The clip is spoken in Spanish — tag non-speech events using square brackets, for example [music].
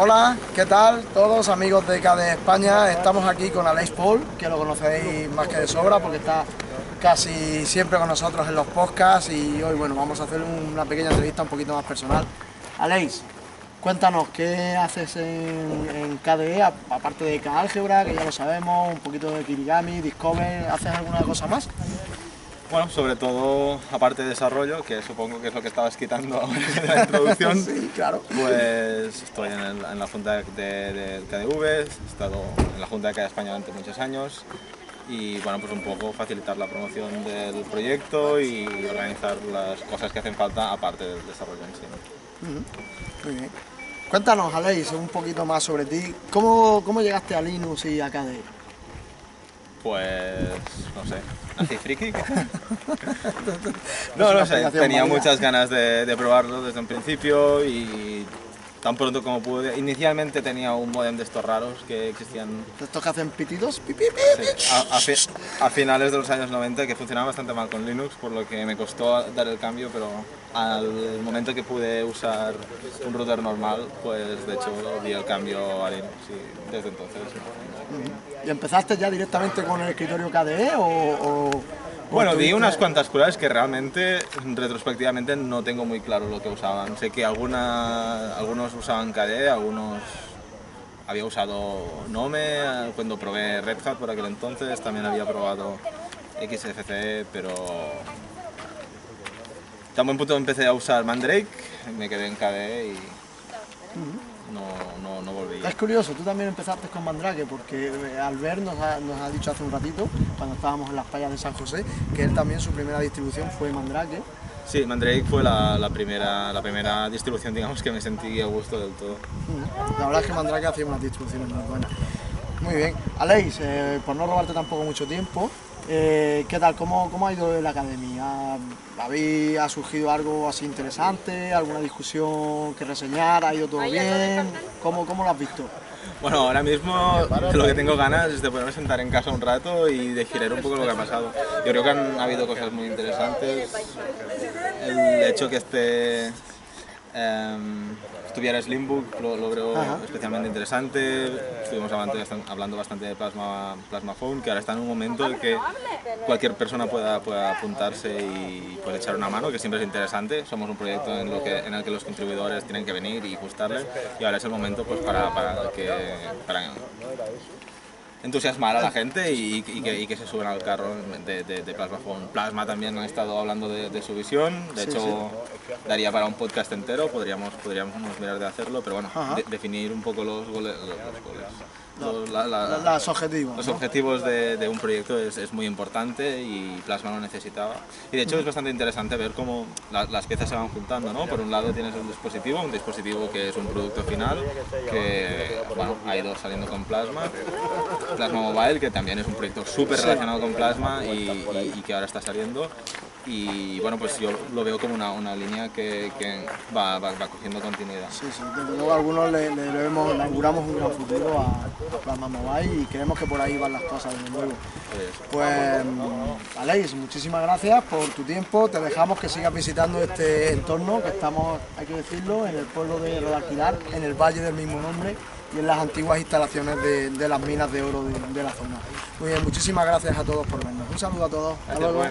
Hola, ¿qué tal todos amigos de KDE España? Estamos aquí con Aleix Paul, que lo conocéis más que de sobra porque está casi siempre con nosotros en los podcasts y hoy bueno vamos a hacer una pequeña entrevista un poquito más personal. Aleix, cuéntanos, ¿qué haces en, KDE aparte de K-Álgebra, que ya lo sabemos, un poquito de Kirigami, Discover, ¿haces alguna cosa más? Bueno, sobre todo, aparte de desarrollo, que supongo que es lo que estabas quitando [laughs] en la introducción, [laughs] sí, claro. pues estoy en, la Junta de, de, KDV, he estado en la Junta de KDE España durante muchos años y bueno, pues un poco facilitar la promoción del proyecto y organizar las cosas que hacen falta aparte del desarrollo en sí. Muy bien. Cuéntanos, Aleix, un poquito más sobre ti. ¿Cómo, cómo llegaste a Linux y a KDE? Pues, no sé, ¿Así friki? [laughs] no, no sé, tenía muchas ganas de, probarlo desde un principio y tan pronto como pude. Inicialmente tenía un modem de estos raros que existían... ¿Estos que hacen pitidos? a, finales de los años 90 que funcionaba bastante mal con Linux, por lo que me costó dar el cambio, pero al momento que pude usar un router normal, pues de hecho di el cambio a Linux y desde entonces... ¿Y empezaste ya directamente con el escritorio KDE o...? Bueno, di unas cuantas pruebas que realmente, retrospectivamente, no tengo muy claro lo que usaban. Sé que alguna, algunos usaban KDE, algunos había usado Nome cuando probé Red Hat por aquel entonces, también había probado XFCE, pero tan buen punto empecé a usar Mandrake, me quedé en KDE y no, no, volví. Es curioso, tú también empezaste con Mandrake porque eh, Albert nos ha, nos ha dicho hace un ratito, cuando estábamos en las playas de San José, que él también su primera distribución fue Mandrake. Sí, Mandrake fue la, primera, la primera distribución digamos que me sentí a gusto del todo. La verdad es que Mandrake hacía unas distribuciones muy buenas. Muy bien. Aleix, eh, por no robarte tampoco mucho tiempo, eh, ¿Qué tal? ¿Cómo, ¿Cómo, ha ido la academia? ¿Ha surgido algo así interesante? ¿Alguna discusión que reseñar? ¿Ha ido todo bien? ¿Cómo, ¿Cómo lo has visto? Bueno, ahora mismo lo que tengo ganas es de poderme sentar en casa un rato y de girar un poco lo que ha pasado. Yo creo que han habido cosas muy interesantes. El hecho que esté em, estuviera Slimbook lo, lo veo especialmente interesante. Estuvimos hablando, bastante de Plasma, Plasma Phone, que ahora está en un momento en que cualquier persona pueda, pueda apuntarse y puede echar una mano, que siempre es interesante. Somos un proyecto en, lo que, en el que los contribuidores tienen que venir y gustarles y ahora es el momento pues, para, para que... Para, entusiasmar a la gente y, que, se suban al carro de, Plasma Phone. Plasma también ha estado hablando de, su visión, de hecho daría para un podcast entero, podríamos, podríamos mirar de hacerlo, pero bueno, definir un poco los goles, los, objetivos. Los objetivos de, un proyecto es, muy importante y Plasma lo necesitaba. Y de hecho es bastante interesante ver cómo las piezas se van juntando. ¿no? Por un lado tienes un dispositivo, un dispositivo que es un producto final, que bueno, ha ido saliendo con Plasma. Plasma Mobile, que también es un proyecto súper relacionado con Plasma y, que ahora está saliendo y bueno, pues yo lo veo como una, una línea que, que va, va, cogiendo continuidad. Sí, sí, desde luego algunos le, le, auguramos un gran futuro a, Plasma Mobile y creemos que por ahí van las cosas de nuevo. Pues, Aleix, muchísimas gracias por tu tiempo, te dejamos que sigas visitando este entorno, que estamos, hay que decirlo, en el pueblo de Rodalquilar, en el valle del mismo nombre y en las antiguas instalaciones de, de las minas de oro de, de, la zona. Muy bien, muchísimas gracias a todos por vernos. Un saludo a todos. Hasta luego.